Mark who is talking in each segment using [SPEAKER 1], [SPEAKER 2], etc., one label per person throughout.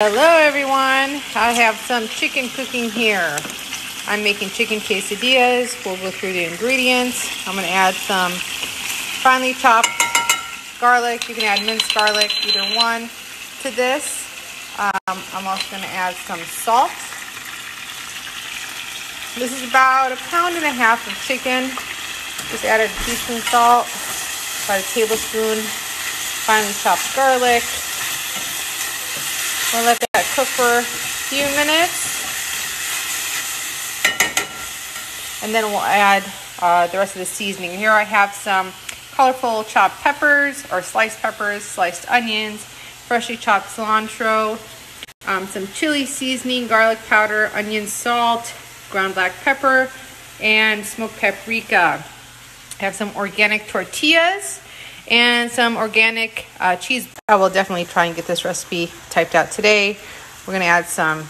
[SPEAKER 1] Hello everyone. I have some chicken cooking here. I'm making chicken quesadillas. We'll go through the ingredients. I'm going to add some finely chopped garlic. You can add minced garlic, either one, to this. Um, I'm also going to add some salt. This is about a pound and a half of chicken. Just added a teaspoon salt, about a tablespoon finely chopped garlic, We'll let that cook for a few minutes. And then we'll add uh, the rest of the seasoning. Here I have some colorful chopped peppers or sliced peppers, sliced onions, freshly chopped cilantro, um, some chili seasoning, garlic powder, onion salt, ground black pepper, and smoked paprika. I have some organic tortillas and some organic uh, cheese. I will definitely try and get this recipe typed out today. We're to add some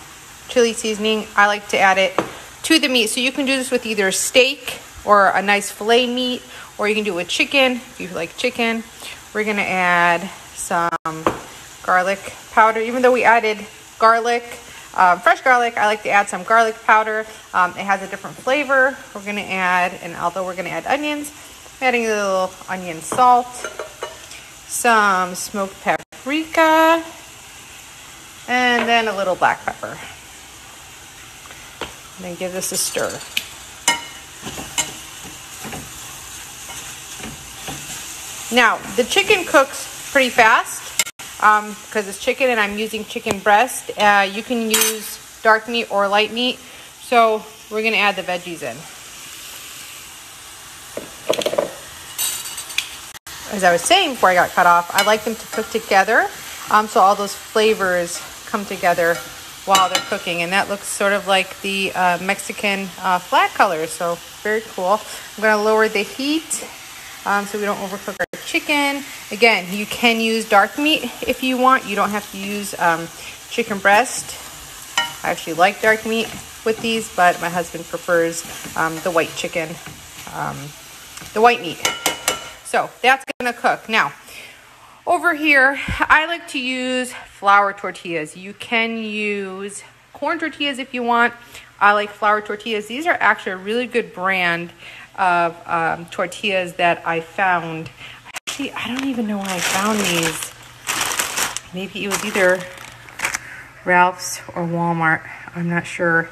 [SPEAKER 1] chili seasoning. I like to add it to the meat. So you can do this with either steak or a nice filet meat, or you can do it with chicken if you like chicken. We're to add some garlic powder. Even though we added garlic, uh, fresh garlic, I like to add some garlic powder. Um, it has a different flavor. We're to add, and although we're to add onions, Adding a little onion salt, some smoked paprika, and then a little black pepper. And then give this a stir. Now, the chicken cooks pretty fast um, because it's chicken and I'm using chicken breast. Uh, you can use dark meat or light meat. So we're going to add the veggies in. As I was saying before I got cut off, I like them to cook together um, so all those flavors come together while they're cooking. And that looks sort of like the uh, Mexican uh, flat color, so very cool. I'm to lower the heat um, so we don't overcook our chicken. Again, you can use dark meat if you want. You don't have to use um, chicken breast. I actually like dark meat with these, but my husband prefers um, the white chicken, um, the white meat. So that's gonna cook. Now, over here, I like to use flour tortillas. You can use corn tortillas if you want. I like flour tortillas. These are actually a really good brand of um, tortillas that I found. Actually, I don't even know where I found these. Maybe it was either Ralph's or Walmart. I'm not sure.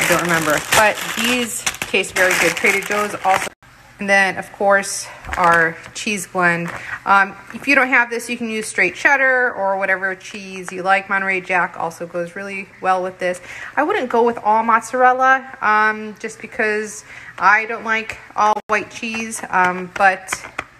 [SPEAKER 1] I don't remember. But these taste very good. Trader Joe's also and then, of course, our cheese blend. Um, if you don't have this, you can use straight cheddar or whatever cheese you like. Monterey Jack also goes really well with this. I wouldn't go with all mozzarella um, just because I don't like all white cheese, um, but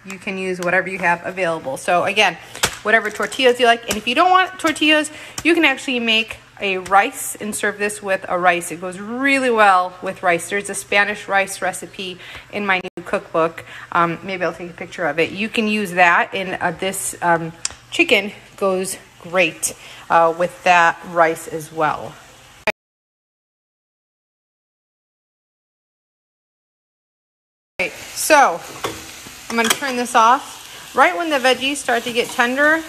[SPEAKER 1] you can use whatever you have available. So again, whatever tortillas you like. And if you don't want tortillas, you can actually make a rice and serve this with a rice. It goes really well with rice. There's a Spanish rice recipe in my new cookbook. Um, maybe I'll take a picture of it. You can use that, and uh, this um, chicken goes great uh, with that rice as well. Okay, so I'm going to turn this off. Right when the veggies start to get tender,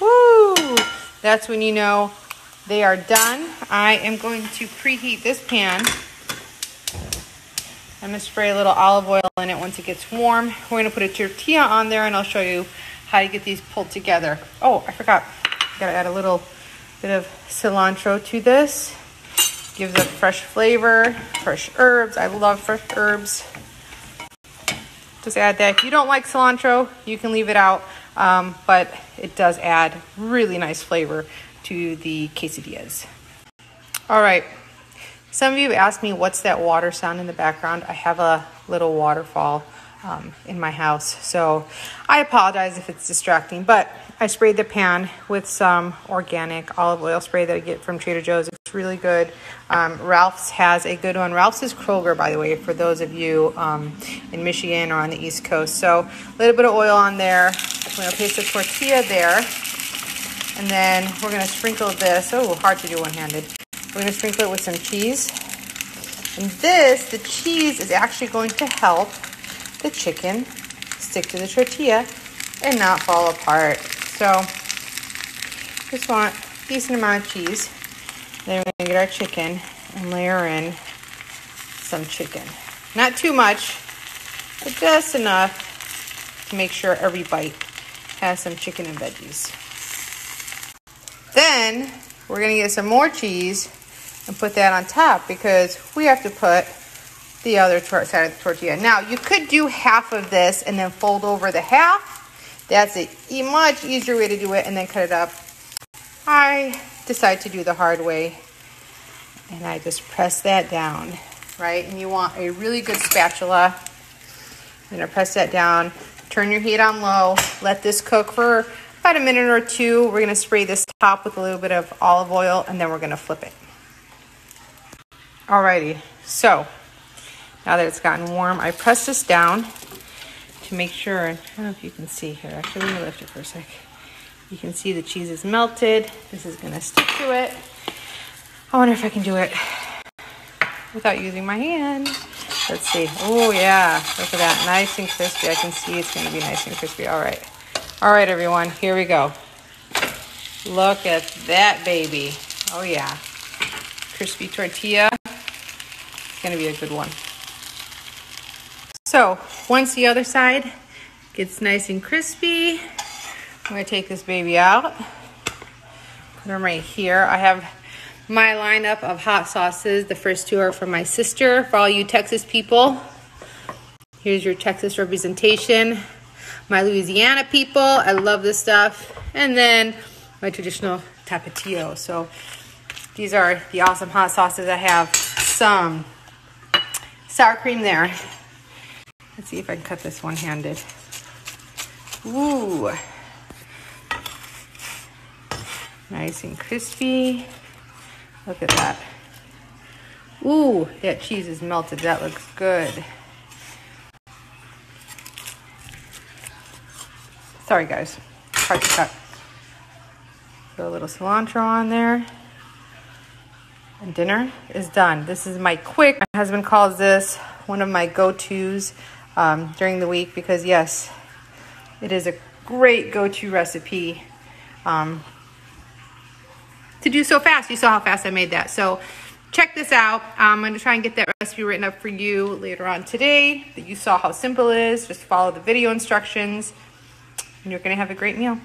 [SPEAKER 1] woo, that's when you know they are done. I am going to preheat this pan. I'm going to spray a little olive oil in it once it gets warm. We're going to put a tortilla on there and I'll show you how to get these pulled together. Oh, I forgot. Got to add a little bit of cilantro to this. Gives a fresh flavor, fresh herbs. I love fresh herbs. Just add that. If you don't like cilantro, you can leave it out, um, but it does add really nice flavor to the quesadillas. All right. Some of you asked me what's that water sound in the background. I have a little waterfall um, in my house, so I apologize if it's distracting. But I sprayed the pan with some organic olive oil spray that I get from Trader Joe's. It's really good. Um, Ralph's has a good one. Ralph's is Kroger, by the way, for those of you um, in Michigan or on the East Coast. So a little bit of oil on there. I'm going to place the tortilla there. And then we're going to sprinkle this. Oh, hard to do one-handed. We're going to sprinkle it with some cheese. And this, the cheese is actually going to help the chicken stick to the tortilla and not fall apart. So just want decent amount of cheese. Then we're gonna get our chicken and layer in some chicken. Not too much, but just enough to make sure every bite has some chicken and veggies. Then we're gonna get some more cheese and put that on top because we have to put the other side of the tortilla. Now you could do half of this and then fold over the half. That's a much easier way to do it and then cut it up. I decide to do the hard way and I just press that down, right? And you want a really good spatula. You're gonna press that down, turn your heat on low, let this cook for about a minute or two. We're gonna spray this top with a little bit of olive oil and then we're gonna flip it. Alrighty, so now that it's gotten warm, I press this down to make sure, I don't know if you can see here, actually let me lift it for a sec. You can see the cheese is melted. This is gonna stick to it. I wonder if I can do it without using my hand. Let's see. Oh yeah, look at that, nice and crispy. I can see it's gonna be nice and crispy. All right, all right, everyone, here we go. Look at that baby. Oh yeah, crispy tortilla. It's gonna be a good one. So once the other side gets nice and crispy, I'm gonna take this baby out. Put them right here. I have my lineup of hot sauces. The first two are from my sister. For all you Texas people, here's your Texas representation. My Louisiana people, I love this stuff. And then my traditional tapatio. So these are the awesome hot sauces. I have some sour cream there. Let's see if I can cut this one-handed. Ooh. Nice and crispy. Look at that. Ooh, that cheese is melted. That looks good. Sorry, guys. Hard to cut. Throw a little cilantro on there. And dinner is done. This is my quick, my husband calls this one of my go-tos um, during the week because yes, it is a great go-to recipe um, to do so fast. You saw how fast I made that. So check this out. I'm going to try and get that recipe written up for you later on today. That you saw how simple it is. Just follow the video instructions and you're going to have a great meal.